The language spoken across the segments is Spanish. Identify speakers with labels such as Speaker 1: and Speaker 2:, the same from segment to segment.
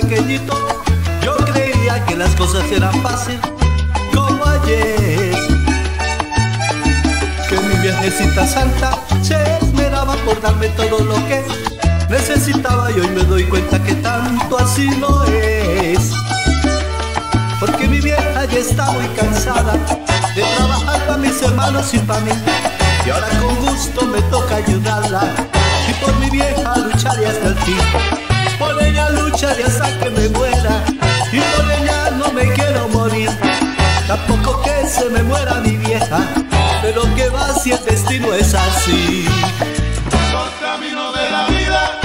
Speaker 1: pequeñito, yo creía que las cosas eran fáciles, como ayer. Que mi viejecita santa se esmeraba por darme todo lo que necesitaba y hoy me doy cuenta que tanto así no es. Porque mi vieja ya está muy cansada de trabajar para mis hermanos y para mí. Y ahora con gusto me toca ayudarla y por mi vieja lucharé hasta el fin. Lucharé hasta que me muera y por ella no me quiero morir. Tampoco que se me muera mi vieja, pero que va si el destino es así.
Speaker 2: Los caminos de la vida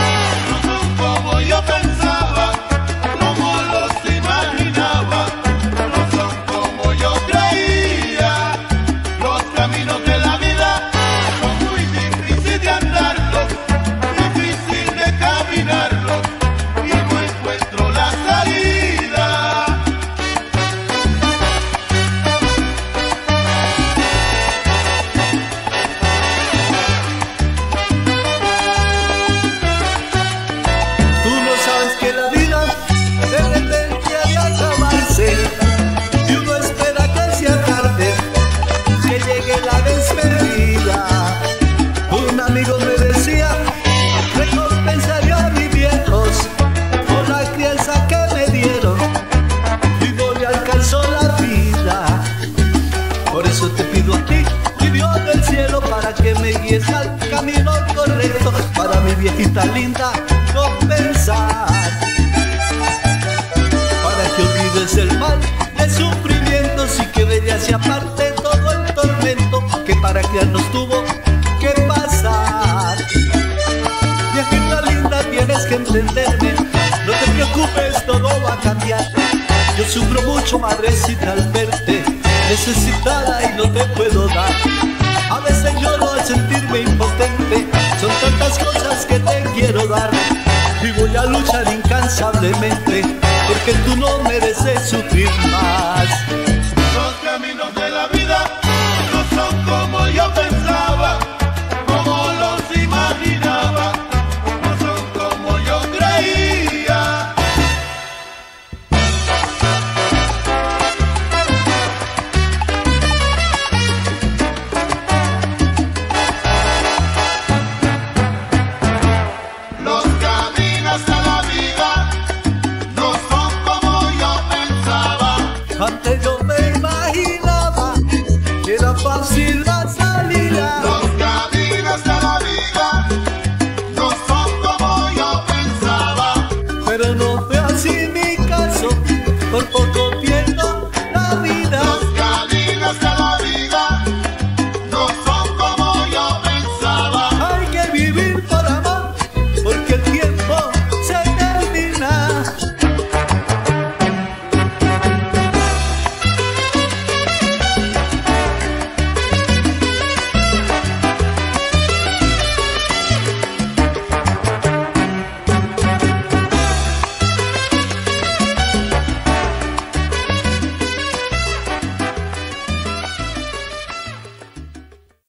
Speaker 1: Un amigo me decía, recompensaré a mis viejos por la crianza que me dieron y no le alcanzó la vida. Por eso te pido a ti, mi Dios del cielo, para que me guíes al camino correcto, para mi viejita linda compensar. Para que olvides el mal, el sufrimiento, y que ella se aparte todo el tormento que para criarnos No te preocupes, todo va a cambiar. Yo sufro mucho, madrecita, al verte necesitada y no te puedo dar. A veces lloro al sentirme impotente. Son tantas cosas que te quiero dar. Y voy a luchar incansablemente porque tú no mereces sufrir más.